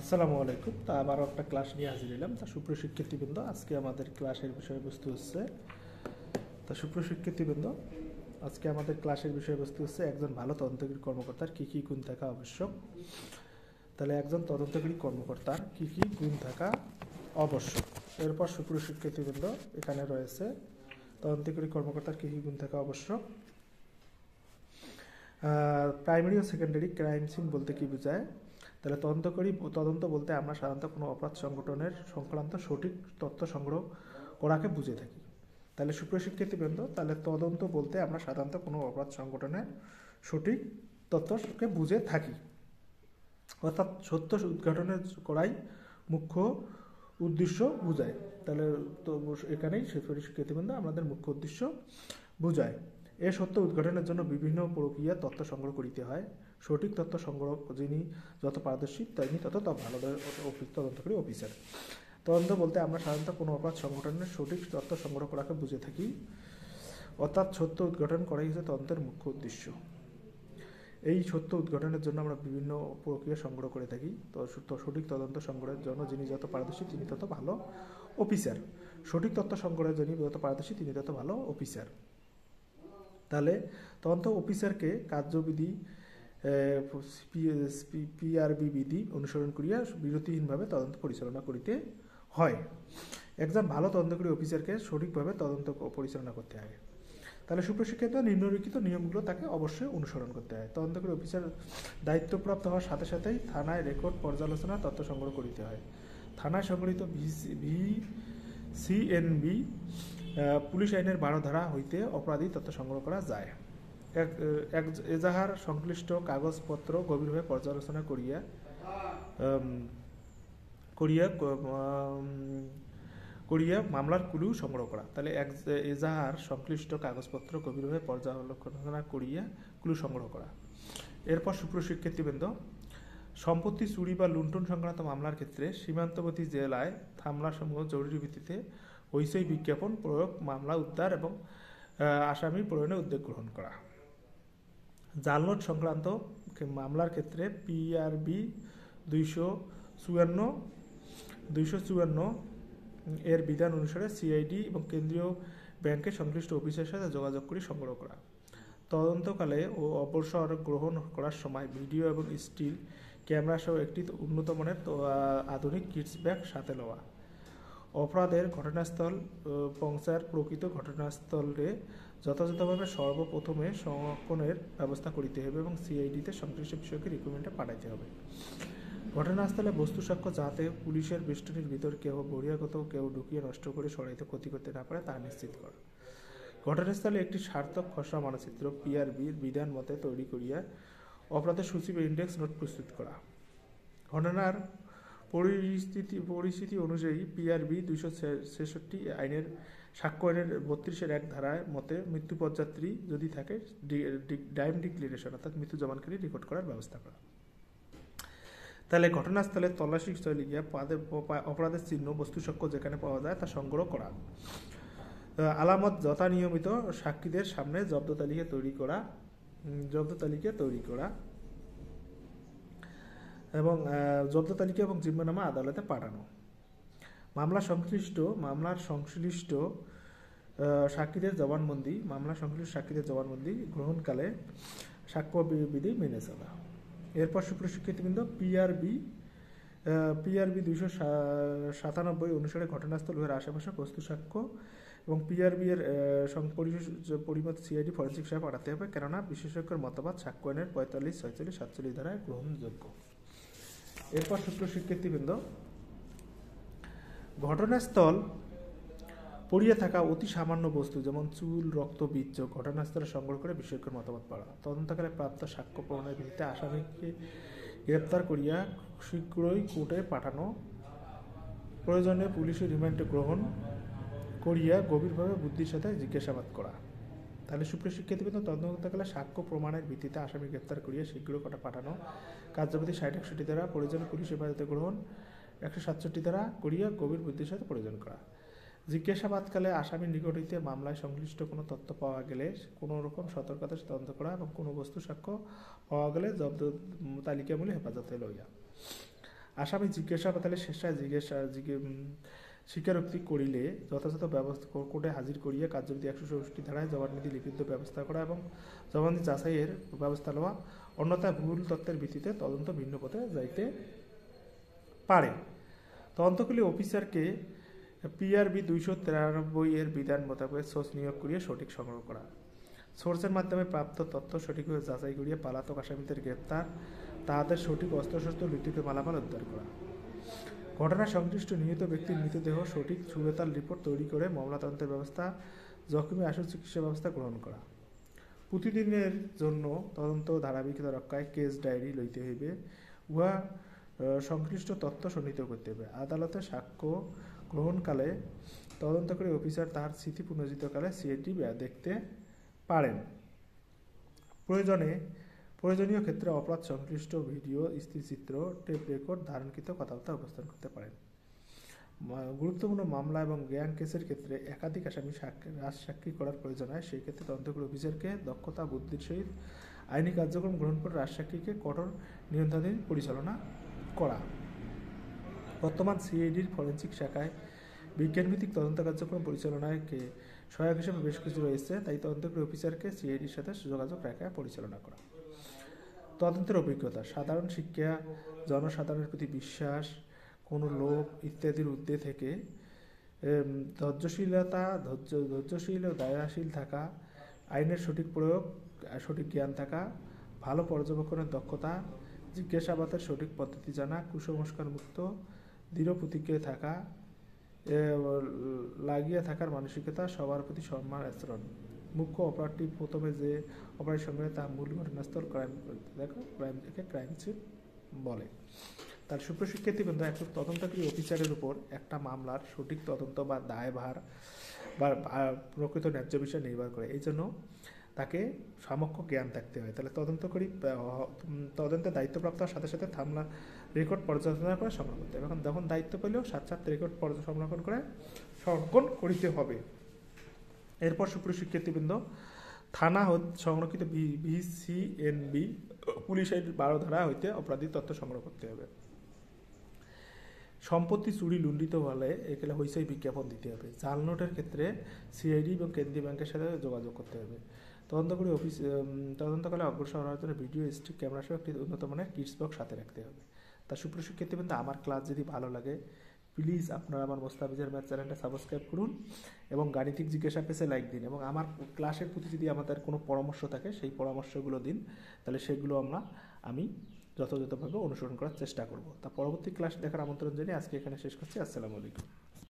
আসসালামু আলাইকুম। তা আবারও একটা ক্লাস নিয়ে হাজির হলাম তা সুপ্রিয় শিক্ষার্থীবৃন্দ, আজকে আমাদের ক্লাসের বিষয়বস্তু হচ্ছে, তা সুপ্রিয় শিক্ষার্থীবৃন্দ, আজকে আমাদের ক্লাসের বিষয়বস্তু হচ্ছে একজন ভালো তদন্তকারী কর্মকর্তার কী কী গুণ থাকা আবশ্যক। তাহলে একজন তদন্তকারী কর্মকর্তার কী কী গুণ থাকা আবশ্যক। এরপর সুপ্রিয় শিক্ষার্থীবৃন্দ, এখানে রয়েছে, তদন্তকারী কর্মকর্তার কী কী গুণ থাকা আবশ্যক। প্রাইমারি ও সেকেন্ডারি ক্রাইম সিন বলতে কি বোঝায়? তাহলে তদন্ত করি। তদন্ত বলতে আমরা সাধারণত কোনো অপরাধ সংগঠনের সংক্রান্ত সঠিক তথ্য সংগ্রহ করাকে বুঝে থাকি। তাহলে সুপ্রিয় শিক্ষার্থীবৃন্দ, তাহলে তদন্ত বলতে আমরা সাধারণত কোনো অপরাধ সংগঠনের সঠিক তথ্যকে বুঝে থাকি। অর্থাৎ সত্য উদ্ঘাটনের করাই মুখ্য উদ্দেশ্য বোঝায়। তাহলে তো এখানেই শিক্ষার্থীবৃন্দ, আমাদের মুখ্য উদ্দেশ্য বোঝায়। এ সত্য উদ্ঘাটনের জন্য বিভিন্ন প্রক্রিয়া তথ্য সংগ্রহ করিতে হয়। সঠিক তথ্য সংগ্রহ যিনি যত পারদর্শী, তিনি তত ভালো তদন্তকারী অফিসার। তদন্ত বলতে আমরা সাধারণত কোনো অপরাধ সংগঠনের সঠিক তথ্য সংগ্রহ করাকে বুঝে থাকি, অর্থাৎ সত্য উদ্ঘাটন করাই হচ্ছে তদন্তের মুখ্য উদ্দেশ্য। এই সত্য উদ্ঘাটনের জন্য আমরা বিভিন্ন প্রক্রিয়া সংগ্রহ করে থাকি। তো সঠিক তদন্ত সংগ্রহের জন্য যিনি যত পারদর্শী, তিনি তত ভালো অফিসার। সঠিক তথ্য সংগ্রহের যিনি যত পারদর্শী, তিনি তত ভালো অফিসার। তাহলে তদন্ত অফিসারকে কার্যবিধি পিআরবি বিধি অনুসরণ করিয়া বিরতিহীনভাবে তদন্ত পরিচালনা করিতে হয়। একজন ভালো তদন্তকারী অফিসারকে সঠিকভাবে তদন্ত পরিচালনা করতে হয়। তাহলে সুপ্রশিক্ষিত নিম্নলিখিত নিয়মগুলো তাকে অবশ্যই অনুসরণ করতে হয়। তদন্তকারী অফিসার দায়িত্বপ্রাপ্ত হওয়ার সাথে সাথেই থানায় রেকর্ড পর্যালোচনা, তথ্য সংগ্রহ করিতে হয়। থানায় সংগঠিত ভি সিএনবি পুলিশ আইনের বারো ধারা হইতে অপরাধী তথ্য সংগ্রহ করা যায়। এজাহার সংশ্লিষ্ট কাগজপত্র গভীরভাবে পর্যালোচনা করিয়া করিয়া করিয়া মামলার কুলু সংগ্রহ করা। তাহলে এক এজাহার সংশ্লিষ্ট কাগজপত্র গভীরভাবে পর্যালোচনা করিয়া কুলু সংগ্রহ করা। এরপর সুপ্রশিক্ষার্থীবৃন্দ সম্পত্তি চুরি বা লুণ্ঠন সংক্রান্ত মামলার ক্ষেত্রে সীমান্তবর্তী জেলায় হামলাসমূহ জরুরি ভিত্তিতে হইচই বিজ্ঞাপন প্রয়োগ, মামলা উদ্ধার এবং আসামি প্রয়োজনে উদ্যোগ গ্রহণ করা। জালনোট সংক্রান্ত মামলার ক্ষেত্রে পিআরবি দুইশো চুয়ান্ন দুইশো চুয়ান্ন এর বিধান অনুসারে সিআইডি এবং কেন্দ্রীয় ব্যাংকের সংশ্লিষ্ট অফিসের সাথে যোগাযোগ করে সংগ্রহ করা। তদন্তকালে ও অবসর গ্রহণ করার সময় ভিডিও এবং স্টিল ক্যামেরা সহ একটি উন্নত মানের আধুনিক কিটস ব্যাগ সাথে লওয়া অপরাধের ঘটনাস্থল পৌঁছার প্রকৃত ঘটনাস্থলে যথাযথভাবে সর্বপ্রথমে সংরক্ষণের ব্যবস্থা করিতে হবে এবং সিআইডিতে সংশ্লিষ্ট বিষয়কে রিকমেন্ডে পাঠাইতে হবে। ঘটনাস্থলে বস্তু সাক্ষ্য যাতে পুলিশের বেষ্টনীর ভিতর কেউ বহিরাগত কেউ ঢুকিয়ে নষ্ট করে সরাইতে ক্ষতি করতে না পারে, তা নিশ্চিত করা। ঘটনাস্থলে একটি সার্থক খসড়া মানচিত্র পিআরবির বিধান মতে তৈরি করিয়া অপরাধের সূচি ইন্ডেক্স নোট প্রস্তুত করা। ঘটনার পরিস্থিতি পরিস্থিতি অনুযায়ী পিআরবি দুইশো ছেষট্টি আইনের সাক্ষ্য আইনের বত্রিশের এক ধারায় মতে মৃত্যু পদযাত্রী যদি থাকে ডাইম ডিক্লারেশন অর্থাৎ মৃত্যু জমানকারী রেকর্ড করার ব্যবস্থা করা। তাহলে ঘটনাস্থলে তল্লাশি স্থলে গিয়ে অপরাধের চিহ্ন বস্তু সাক্ষ্য যেখানে পাওয়া যায় তা সংগ্রহ করা। আলামত যথা নিয়মিত সাক্ষীদের সামনে জব্দ তালিকা তৈরি করা জব্দ তালিকা তৈরি করা। এবং জব্দ তালিকা এবং জিম্মানামা আদালতে পাঠানো। মামলা সংশ্লিষ্ট, মামলার সংশ্লিষ্ট সাক্ষীদের জবানবন্দি, মামলা সংশ্লিষ্ট সাক্ষীদের জবানবন্দি গ্রহণকালে সাক্ষ্য বিধি মেনে চলা। এরপর সুপ্রশিক্ষিতবৃন্দ পিআরবি পিআরবি দুইশো সাতানব্বই অনুসারে ঘটনাস্থল হয়ে আশেপাশে বস্তু সাক্ষ্য এবং পিআরবি এর পরিমত সিআইডি ফরেন্সিক সাহেব পাঠাতে হবে। কেননা বিশেষজ্ঞের মতামত সাক্ষ্য আইনের পঁয়তাল্লিশ, ছয়চল্লিশ, সাতচল্লিশ ধারায় গ্রহণযোগ্য। এরপর সূত্র শিক্ষার্থীবৃন্দ, ঘটনাস্থল পড়িয়ে থাকা অতি সামান্য বস্তু যেমন চুল, রক্ত, বীর্য ঘটনাস্থলে সংগ্রহ করে বিশেষজ্ঞের মতামত পড়া তদন্তকালে প্রাপ্ত সাক্ষ্য প্রমাণের ভিত্তিতে আসামিকে গ্রেপ্তার করিয়া শীঘ্রই কোর্টে পাঠানো প্রয়োজনে পুলিশের রিমান্ডে গ্রহণ করিয়া গভীরভাবে বুদ্ধির সাথে জিজ্ঞাসাবাদ করা। তাহলে সুপ্রিয় শিক্ষার্থীবৃন্দ, তদন্তকালে সাক্ষ্য প্রমাণের ভিত্তিতে আসামি গ্রেপ্তার করিয়া শীঘ্র কটা পাঠানো। কার্যপতি ষাট একষট্টি দ্বারা প্রয়োজন পুলিশ হেফাজতে গ্রহণ, একশো সাতষট্টি দ্বারা করিয়া গভীর বুদ্ধির সাথে প্রয়োজন করা। জিজ্ঞাসাবাদকালে আসামির নিকট হইতে মামলায় সংশ্লিষ্ট কোনো তথ্য পাওয়া গেলে কোনো রকম সতর্কতা তদন্ত করা এবং কোনো বস্তু সাক্ষ্য পাওয়া গেলে জব্দ তালিকামূলক হেফাজতে লইয়া। আসামি জিজ্ঞাসাবাদালে শেষায় জিজ্ঞাসা স্বীকারোক্তি করিলে যথাযথ ব্যবস্থা কোর্টে হাজির করিয়া কার্যবিধি একশো চৌষট্টি ধারায় জবানবিধি লিখিত ব্যবস্থা করা এবং জবানবন্দি যাচাইয়ের ব্যবস্থা নেওয়া অন্যথায় ভুল তথ্যের ভিত্তিতে তদন্ত ভিন্ন পথে যাইতে পারে। তদন্তকালী অফিসারকে পিআরবি দুইশো তিরানব্বই এর বিধান মোতাবেক সোর্স নিয়োগ করিয়া সঠিক সংগ্রহ করা। সোর্সের মাধ্যমে প্রাপ্ত তথ্য সঠিকভাবে যাচাই করিয়া পালাতক আসামিদের গ্রেপ্তার, তাহাদের সঠিক অস্ত্রশস্ত্র লুটিত মালামাল উদ্ধার করা। ঘটনা সংশ্লিষ্ট নিহত ব্যক্তির মৃতদেহ সঠিক সুবেতার রিপোর্ট তৈরি করে মামলা তদন্তের ব্যবস্থা, জখমী আশু চিকিৎসা ব্যবস্থা গ্রহণ করা। প্রতিদিনের জন্য তদন্ত ধারাবাহিকতা রক্ষায় কেস ডায়েরি লইতে হইবে। উহা সংশ্লিষ্ট তথ্য সন্নিহিত করতে হবে আদালতে সাক্ষ্য গ্রহণকালে তদন্তকারী অফিসার তাহার স্মৃতি পুনর্জিতকালে সিএটি দেখতে পারেন। প্রয়োজনে প্রয়োজনীয় ক্ষেত্রে অপরাধ সংশ্লিষ্ট ভিডিও স্থিরচিত্র টেপ রেকর্ড, ধারণকৃত কথাবার্তা উপস্থান করতে পারেন। গুরুত্বপূর্ণ মামলা এবং গ্যাং কেসের ক্ষেত্রে একাধিক আসামি সাক্ষী সাক্ষী করার প্রয়োজন হয়। সেই ক্ষেত্রে তদন্তকারী অফিসারকে দক্ষতা, বুদ্ধির সহিত আইনি কার্যক্রম গ্রহণ করে রাজসাক্ষীকে কঠোর নিয়ন্ত্রণাধীন পরিচালনা করা। বর্তমান সিআইডির ফরেন্সিক শাখায় বিজ্ঞানভিত্তিক তদন্ত কার্যক্রম পরিচালনায় কে সহায়ক হিসেবে বেশ কিছু রয়েছে, তাই তদন্তকারী অফিসারকে সিআইডির সাথে যোগাযোগ রাখা পরিচালনা করা। তদন্তের অভিজ্ঞতা, সাধারণ শিক্ষা, জনসাধারণের প্রতি বিশ্বাস, কোনো লোভ ইত্যাদির ঊর্ধ্বে থেকে ধৈর্যশীলতা, ধৈর্য, ধৈর্যশীল ও দয়াশীল থাকা, আইনের সঠিক প্রয়োগ সঠিক জ্ঞান থাকা, ভালো পর্যবেক্ষণের দক্ষতা, জিজ্ঞাসাবাদের সঠিক পদ্ধতি জানা, কুসংস্কার মুক্ত, দৃঢ় প্রতিজ্ঞায় থাকা লাগিয়ে থাকার মানসিকতা, সবার প্রতি সম্মান, আচরণ। মুখ্য অপরাধটি প্রথমে যে অপরাধের সঙ্গে তা মূল ঘটনাস্থল ক্রাইম দেখো ক্রাইম থেকে ক্রাইম সিন বলে। তার সুপ্রশিক্ষার্থী বন্ধু একজন তদন্তকারী অফিসারের উপর একটা মামলার সঠিক তদন্ত বা দায়ভার বা প্রকৃত ন্যায্য বিষয় নির্ভর করে। এই জন্য তাকে সামক্ষ জ্ঞান থাকতে হয়। তাহলে তদন্তকারী আহ, উম, তদন্তে দায়িত্বপ্রাপ্ত হওয়ার সাথে সাথে থামলা রেকর্ড পর্যালোচনা করে সংরক্ষণ করতে হবে। এখন যখন দায়িত্ব পেলেও সাত সাত রেকর্ড সংরক্ষণ করে সংরক্ষণ করিতে হবে। এরপর সুপ্রশিক্ষার্থীবৃন্দ থানা হতে সংরক্ষিত বিসিএনবি পুলিশ আইন বারো ধারা হইতে অপরাধী তথ্য সংগ্রহ করতে হবে। সম্পত্তি চুরি লুণ্ঠিত হলে এখানে হইসই বিজ্ঞাপন দিতে হবে। জাল নোটের ক্ষেত্রে সিআইডি এবং কেন্দ্রীয় ব্যাংকের সাথে যোগাযোগ করতে হবে। তদন্ত করে অফিস তদন্তকালে অগ্রসর হওয়ার জন্য ভিডিও, স্টিক, ক্যামেরা সহ একটি উন্নত মানের কিটস বক্স সাথে রাখতে হবে। তা সুপ্রশিক্ষিত কিন্তু আমার ক্লাস যদি ভালো লাগে প্লিজ আপনারা আমার মোস্তাফিজের ম্যাথ চ্যানেলটা সাবস্ক্রাইব করুন এবং গাণিতিক জিজ্ঞাসা পেসে লাইক দিন এবং আমার ক্লাসের প্রতি যদি আমাদের কোনো পরামর্শ থাকে, সেই পরামর্শগুলো দিন। তাহলে সেগুলো আমরা, আমি যথাযথভাবে অনুসরণ করার চেষ্টা করব। তা পরবর্তী ক্লাস দেখার আমন্ত্রণ জানিয়ে আজকে এখানে শেষ করছি। আসসালামু আলাইকুম।